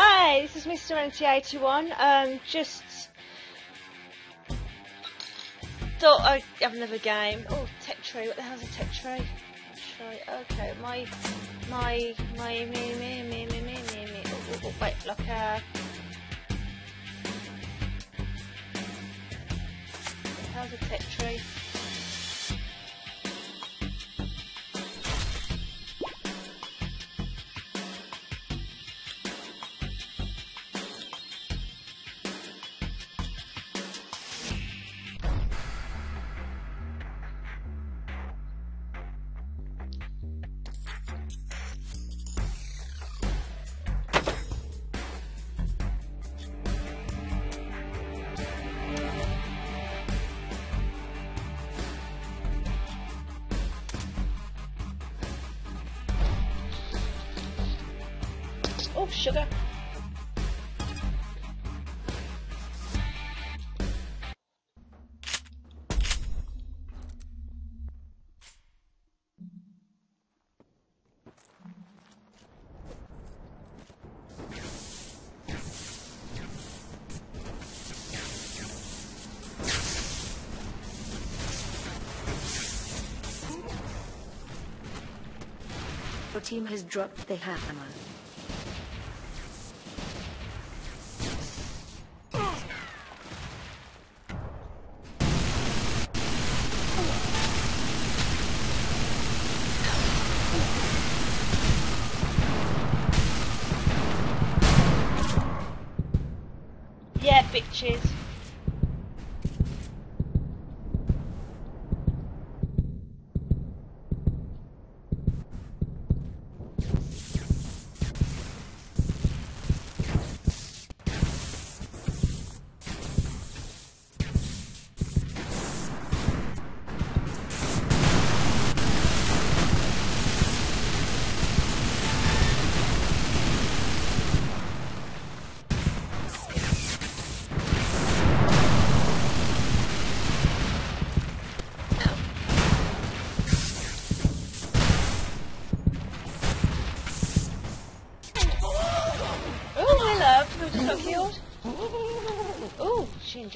Hi, this is Mr. NT81. Um, just thought I'd have another game. Oh, tech tree. What the hell's a tech tree? Tree. Okay, my, my, my, me, me, me, me, me, me, me. Oh, oh, oh, wait, like a. How's a tech tree? Sugar. Your team has dropped the hammer. Yeah,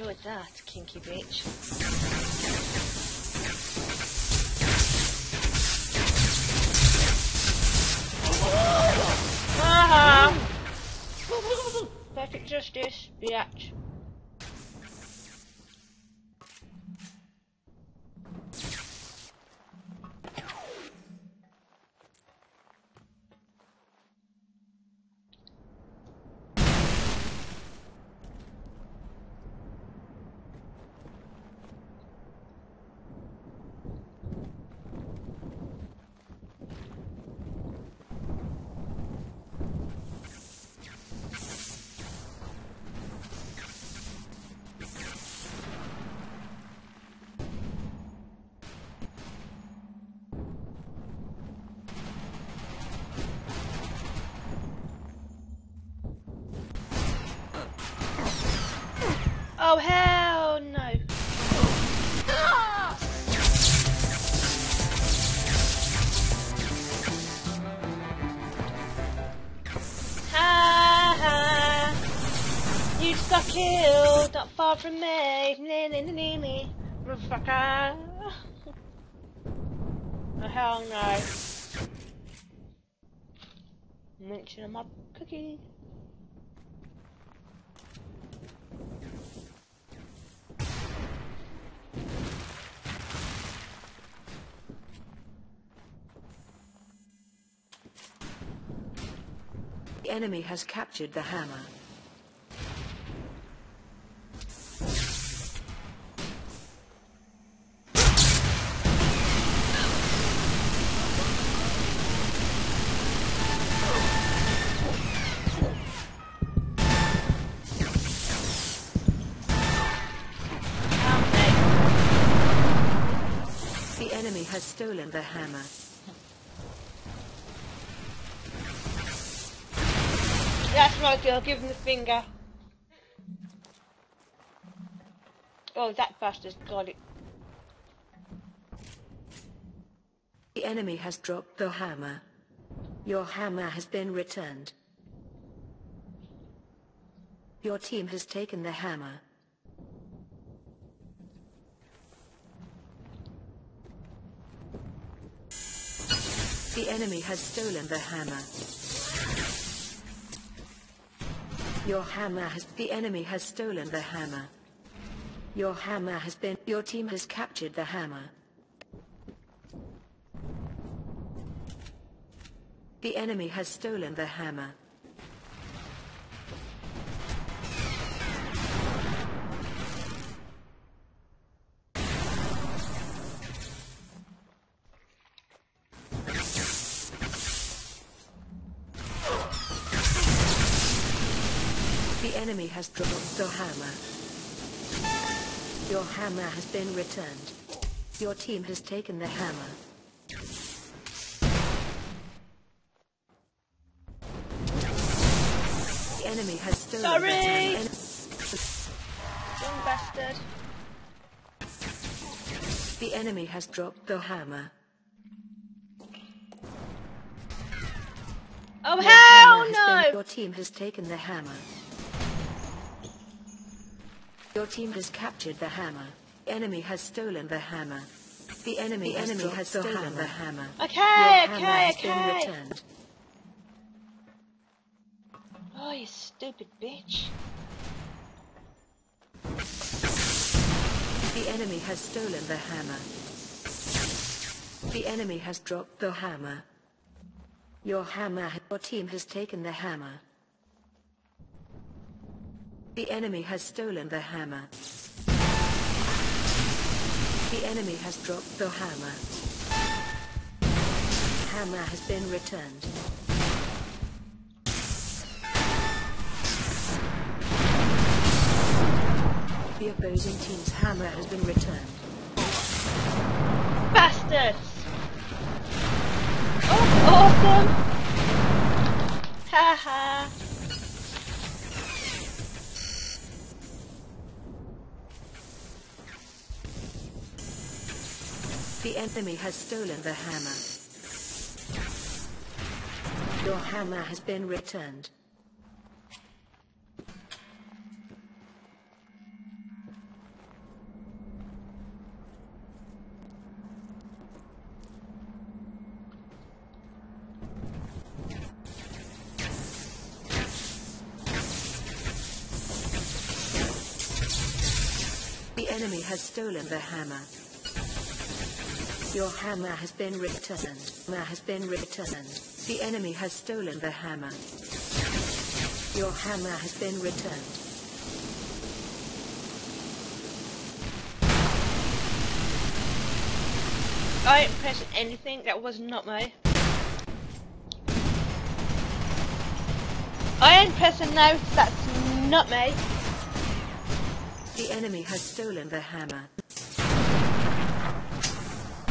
enjoyed that, kinky bitch. Haha! Perfect justice, biatch. Oh hell no! Ha ha! You just got killed, not far from me. Nee, nee, nee, nee, nee. Motherfucker. Oh hell no. Mention my cookie. Enemy has captured the hammer. Girl, give him the finger. Oh, that bastard's got it. The enemy has dropped the hammer. Your hammer has been returned. Your team has taken the hammer. The enemy has stolen the hammer. Your hammer has... The enemy has stolen the hammer. Your hammer has been... Your team has captured the hammer. The enemy has stolen the hammer. The enemy has dropped the hammer. Your hammer has been returned. Your team has taken the hammer. The enemy has stolen Sorry. the hammer. Young bastard. The enemy has dropped the hammer. Oh Your hell has been- no! Your team has taken the hammer. Your team has captured the hammer. Enemy has stolen the hammer. The enemy, has enemy dropped has the stolen hammer. the hammer. Okay, Your okay, hammer has okay. been returned. Oh, you stupid bitch. The enemy has stolen the hammer. The enemy has dropped the hammer. Your hammer, your team has taken the hammer. The enemy has stolen the hammer. The enemy has dropped the hammer. Hammer has been returned. The opposing team's hammer has been returned. Bastards! Oh, awesome! Ha The enemy has stolen the hammer. Your hammer has been returned. The enemy has stolen the hammer. Your hammer has been returned. Hammer has been returned. The enemy has stolen the hammer. Your hammer has been returned. I ain't pressing anything, that was not me. I ain't pressing no, that's not me. The enemy has stolen the hammer.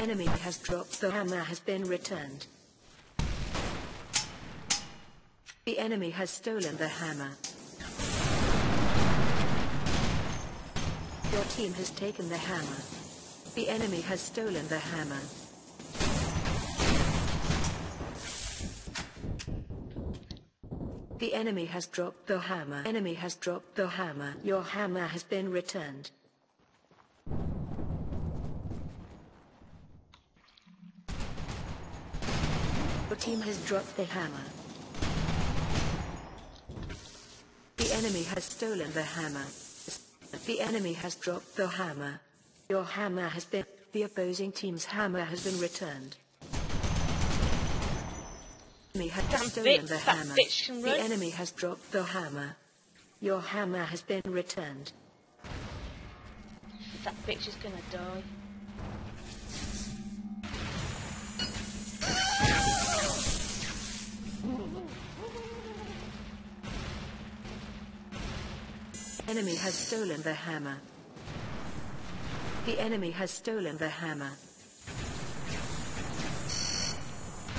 Enemy has dropped the hammer has been returned. The enemy has stolen the hammer. Your team has taken the hammer. The enemy has stolen the hammer. The enemy has dropped the hammer. Enemy has dropped the hammer. Your hammer has been returned. Team has dropped the hammer. The enemy has stolen the hammer. The enemy has dropped the hammer. Your hammer has been... The opposing team's hammer has been returned. Enemy has Damn stolen bitch, the hammer. The enemy has dropped the hammer. Your hammer has been returned. That bitch is gonna die. The enemy has stolen the hammer. The enemy has stolen the hammer.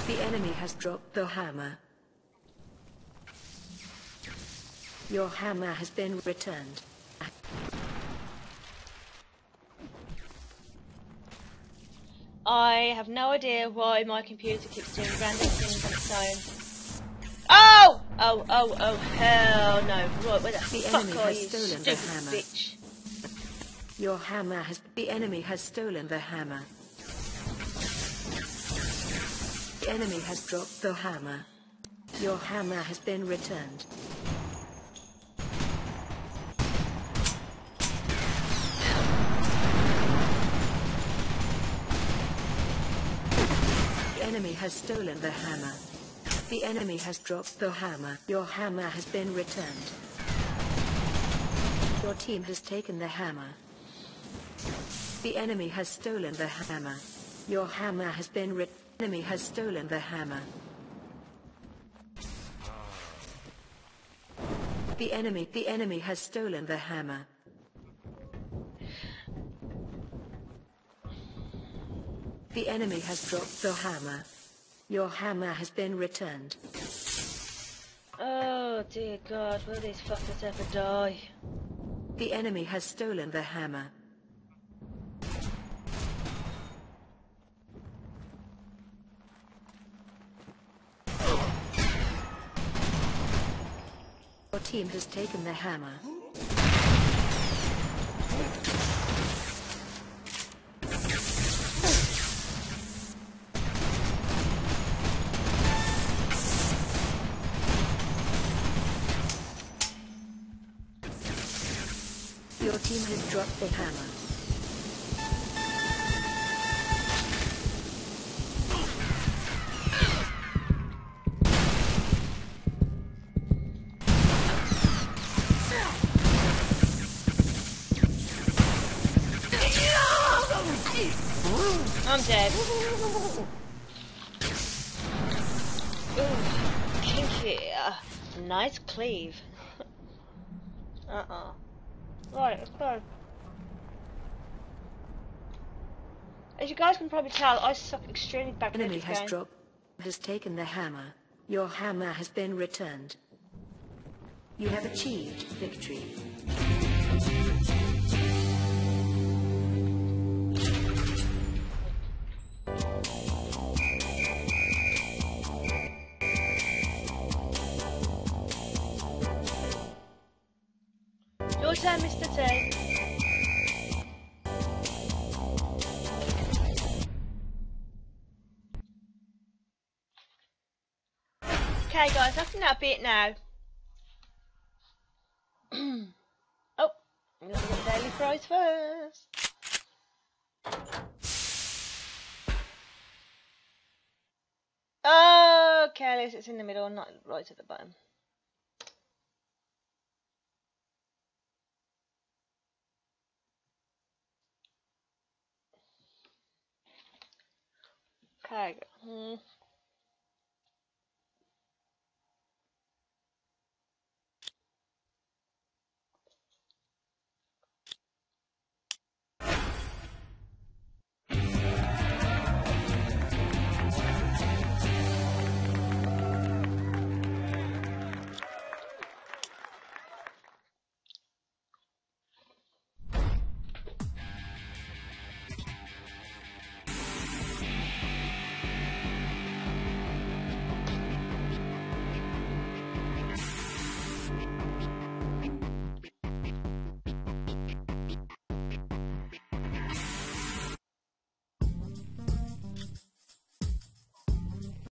The enemy has dropped the hammer. Your hammer has been returned. I have no idea why my computer keeps doing random things on its own. Oh! Oh, oh, oh, hell no. Right, where the, The fuck enemy are has you, stolen the hammer. bitch? Your hammer has. The enemy has stolen the hammer. The enemy has dropped the hammer. Your hammer has been returned. The enemy has stolen the hammer. The enemy has dropped the hammer. Your hammer has been returned. Your team has taken the hammer. The enemy has stolen the hammer. Your hammer has been ret- enemy has stolen the hammer. The enemy the enemy has stolen the hammer. The enemy has dropped the hammer. Your hammer has been returned. Oh dear God, will these fuckers ever die? The enemy has stolen the hammer. Your team has taken the hammer. Team has dropped the hammer. I'm dead. Ooh, kinky. Uh, nice cleave. uh-uh. Right, let's go. As you guys can probably tell, I suck extremely bad at Enemy has game. dropped has taken the hammer. Your hammer has been returned. You have achieved victory. T. Okay, guys, I think that'll be it now. oh, I'm gonna get daily fries first. At least it's in the middle, not right at the bottom. Okay. Mm.